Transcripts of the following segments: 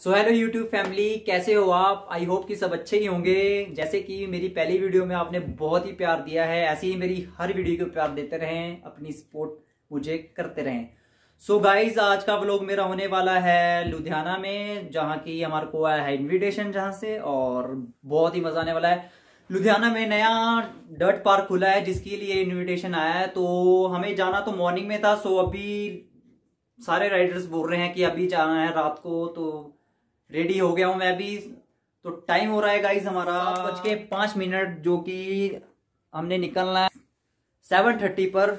So hello YouTube family कैसे हो आप? आई होप कि सब अच्छे ही होंगे। जैसे कि मेरी पहली वीडियो में आपने बहुत ही प्यार दिया है, ऐसे ही मेरी हर वीडियो को प्यार देते रहें, अपनी सपोर्ट मुझे करते रहें। सो so गाइज़ आज का व्लॉग मेरा होने वाला है लुधियाना में, जहाँ की हमारे को आया है इन्विटेशन जहाँ से, और बहुत ही मज़ा आने वाला है। लुधियाना में नया डर्ट पार्क खुला है, जिसके लिए इन्विटेशन आया है। तो हमें जाना तो मॉर्निंग में था सो अभी सारे राइडर्स बोल रहे हैं कि अभी जाना है रात को तो रेडी हो गया हूँ मैं भी। तो टाइम हो रहा है गाइज़ हमारा। बज के पाँच मिनट जो कि हमने निकलना है सेवन थर्टी पर।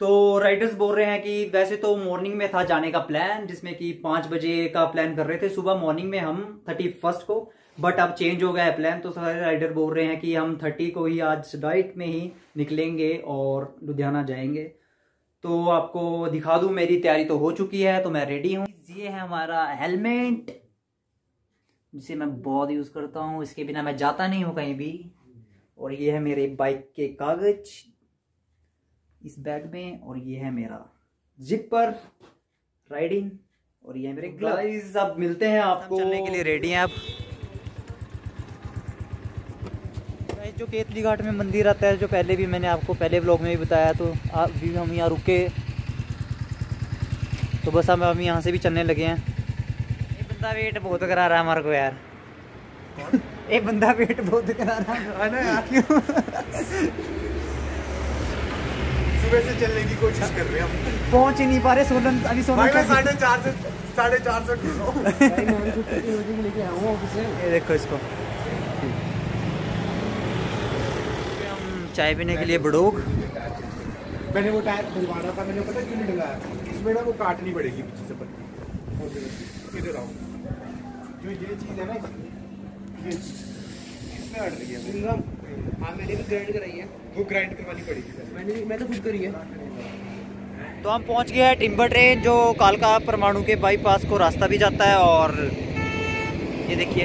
तो राइडर्स बोल रहे हैं कि वैसे तो मॉर्निंग में था जाने का प्लान जिसमें कि पाँच बजे का प्लान कर रहे थे। सुबह मॉर्निंग में हम थर्टी फ़र्स्ट को बट अब चेंज हो गया है प्लान तो सारे राइडर बोल रहे हैं कि हम थर्टी को ही आज राइट में ही निकलेंगे और लुधियाना जाएँगे। तो आपको दिखा दूँ, मेरी तैयारी तो हो चुकी है तो मैं रेडी हूँ। ये है हमारा हेलमेट जिसे मैं बहुत यूज़ करता हूँ इसके बिना मैं जाता नहीं हूँ कहीं भी। और ये है मेरे बाइक के कागज़ इस बैग में और ये है मेरा जिपर राइडिंग और ये है मेरे ग्लाइज अब मिलते हैं आपको। चलने के लिए रेडी हैं आप। जो केतली घाट में मंदिर आता है जो पहले भी मैंने आपको पहले ब्लॉग में भी बताया तो आप भी हम यहाँ रुके। तो बस हम हम यहाँ से भी चलने लगे हैं। बंदा वेट बहुत करा रहा है हमारे को यार। एक बंदा वेट बहुत करा रहा है। क्यों सुबह से चलने की कोशिश कर रहे हैं हम। पहुँच ही नहीं पा रहे सोलन अभी सोलन भाई मैं साढ़े चार से साढ़े चार से ये देखो इसको। हम चाय पीने के लिए बड़ोग। मैंने वो टायर खुलवाना था मैंने पता क्यों नहीं डलाया? इसमें ना वो काटनी पड़ेगी पीछे से पत्ती। इधर आओ। जो ये चीज़ है ना ये इसमें अड़ रही है हाँ मैंने भी ग्राइंड कराई है। वो ग्राइंड करवानी पड़ेगी। मैंने भी मैं तो खुद करी है। तो हम पहुँच गए हैं टिम्बर ट्रेन जो कालका परमाणु के बाईपास को रास्ता भी जाता है और ये देखिए।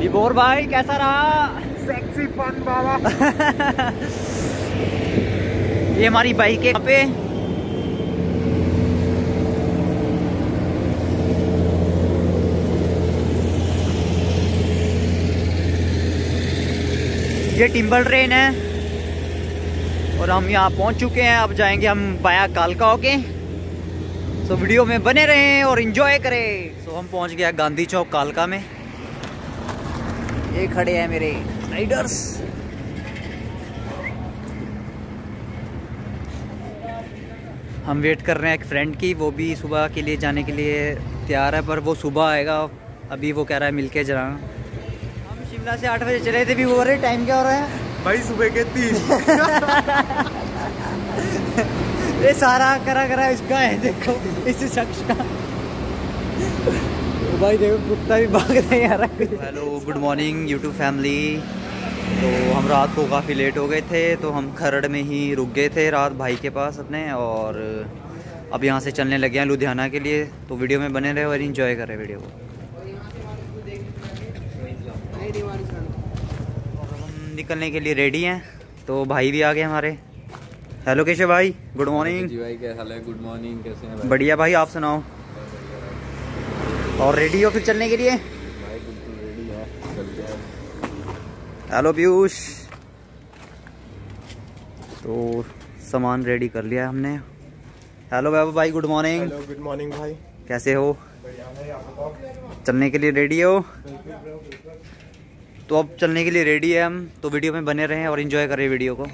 विभोर भाई कैसा रहा? सेक्सी फन बाबा। ये हमारी बाइक है। यहाँ पे ये टिम्बल ट्रेन है। और हम यहाँ पहुँच चुके हैं। अब जाएँगे हम बाया कालका होके। सो वीडियो में बने रहें और इन्जॉय करें। सो हम पहुँच गया गांधी चौक कालका में। ये खड़े हैं मेरे राइडर्स हम वेट कर रहे हैं एक फ्रेंड की। वो भी सुबह के लिए जाने के लिए तैयार है, पर वो सुबह आएगा। अभी वो कह रहा है, मिलके जाना। हम शिमला से आठ बजे चले थे भी हो रहे टाइम क्या हो रहा है? भाई सुबह के तीन। ये सारा करा करा इसका है देखो इस शख्स का। तो भाई देखो कुत्ता भी भाग रहे यार। Hello good morning YouTube family तो हम रात को काफ़ी लेट हो गए थे तो हम खरड़ में ही रुक गए थे रात भाई के पास अपने और अब यहाँ से चलने लगे हैं लुधियाना के लिए। तो वीडियो में बने रहे और इन्जॉय करें वीडियो को और हम निकलने के लिए रेडी हैं। तो भाई भी आ गए हमारे। हेलो केशव भाई गुड मॉर्निंग जी भाई क्या हाल है? गुड मॉर्निंग कैसे हैं भाई? बढ़िया भाई आप सुनाओ। और रेडी हो फिर चलने के लिए? भाई बिल्कुल रेडी है चलते हैं। हेलो पीयूष। तो सामान रेडी कर लिया हमने। हेलो बाबा भाई good morning hello good morning भाई। कैसे हो? बढ़िया है आप बताओ। चलने के लिए रेडी हो? तो अब चलने के लिए रेडी है हम तो वीडियो में बने रहें और इन्जॉय करें वीडियो को।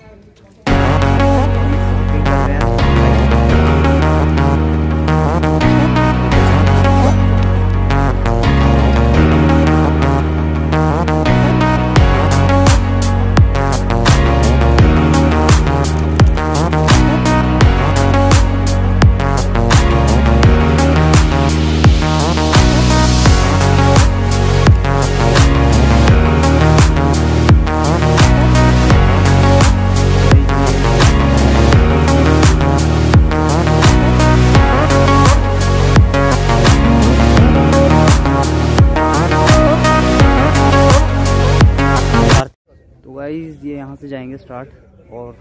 गाइस ये यहाँ से जाएँगे स्टार्ट और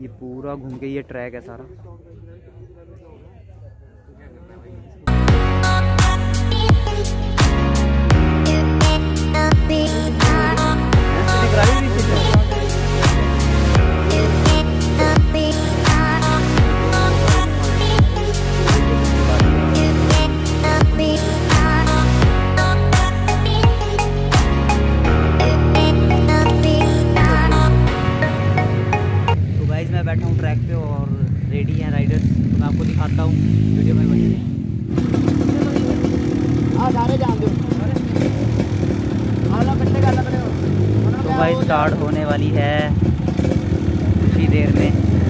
ये पूरा घूम के ये ट्रैक है सारा। तो भाई स्टार्ट होने वाली है। कुछ ही देर में।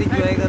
गाइस बहुत इंजॉय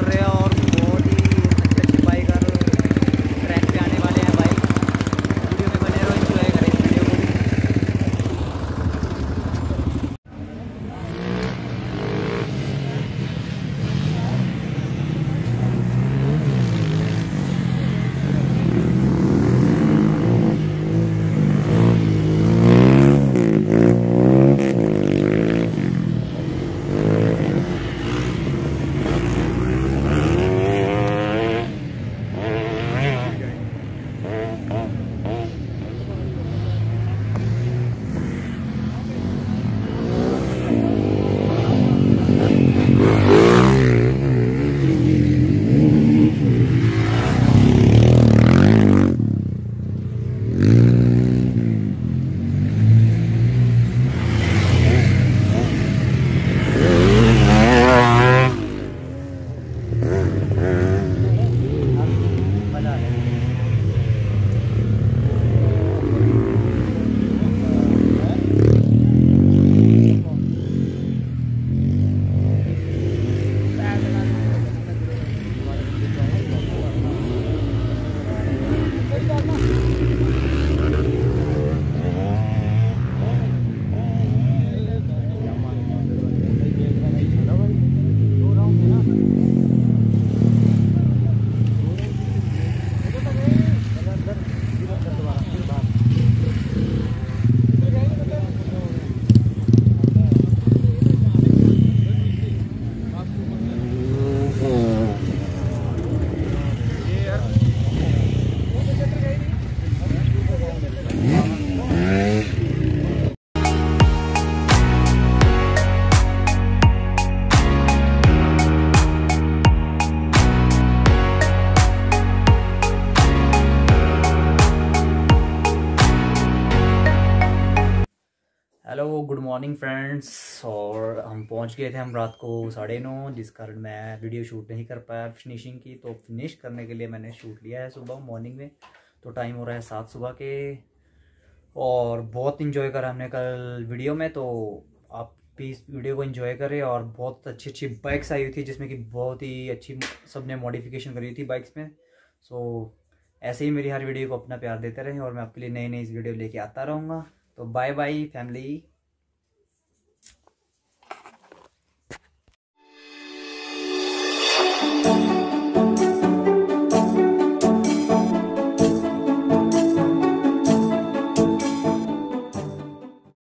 मॉर्निंग फ्रेंड्स और हम पहुँच गए थे हम रात को साढ़े नौ, जिस कारण मैं वीडियो शूट नहीं कर पाया फिनिशिंग की। तो फिनिश करने के लिए मैंने शूट लिया है सुबह मॉर्निंग में। तो टाइम हो रहा है सात सुबह के। और बहुत इन्जॉय करा हमने कल वीडियो में। तो आप भी इस वीडियो को इन्जॉय करें। और बहुत अच्छी अच्छी बाइक्स आई हुई थी, जिसमें कि बहुत ही अच्छी सबने मॉडिफिकेशन करी थी बाइक्स में। सो ऐसे ही मेरी हर वीडियो को अपना प्यार देते रहें। और मैं आपके लिए नई नई वीडियो लेके आता रहूँगा। तो बाय बाय फैमिली